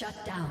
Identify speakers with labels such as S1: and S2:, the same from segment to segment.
S1: Shut down.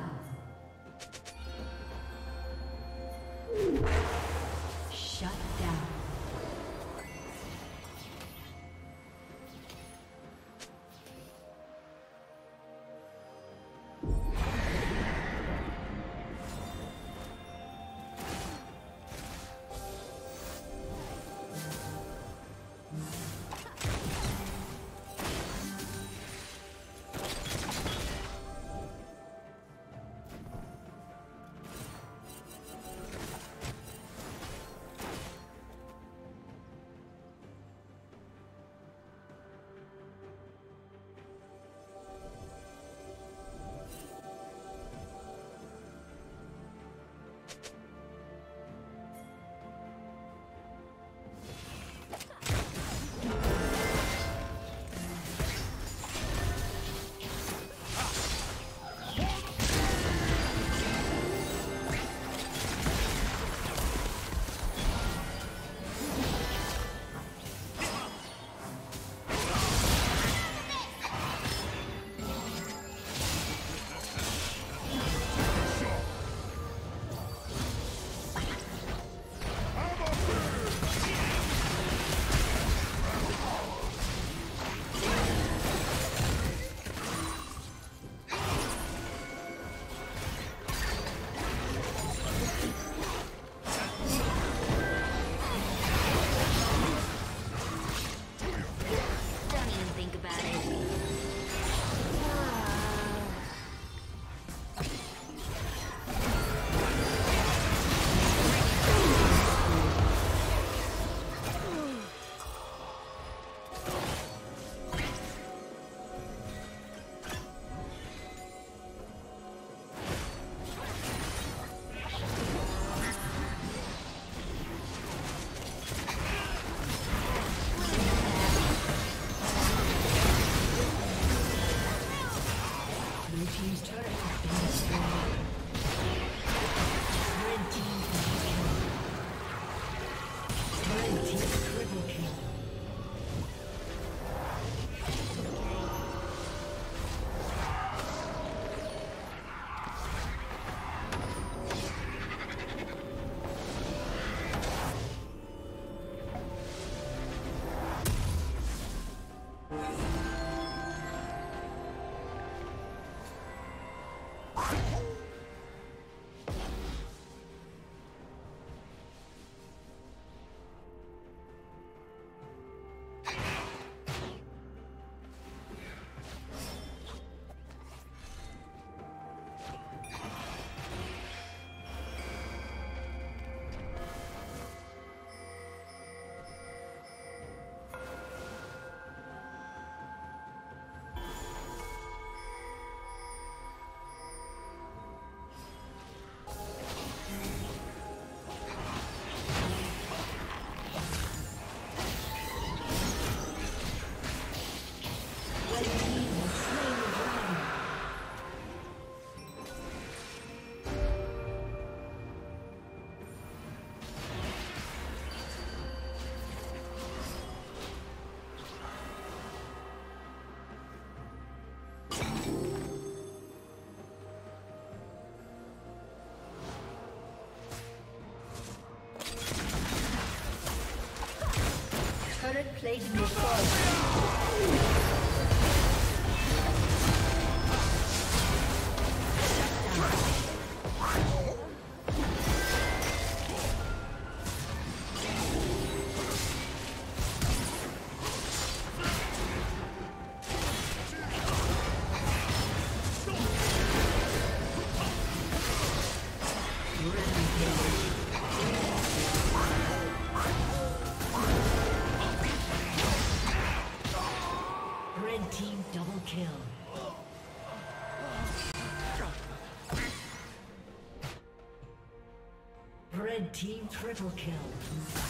S1: Plating will fall. Team triple kill.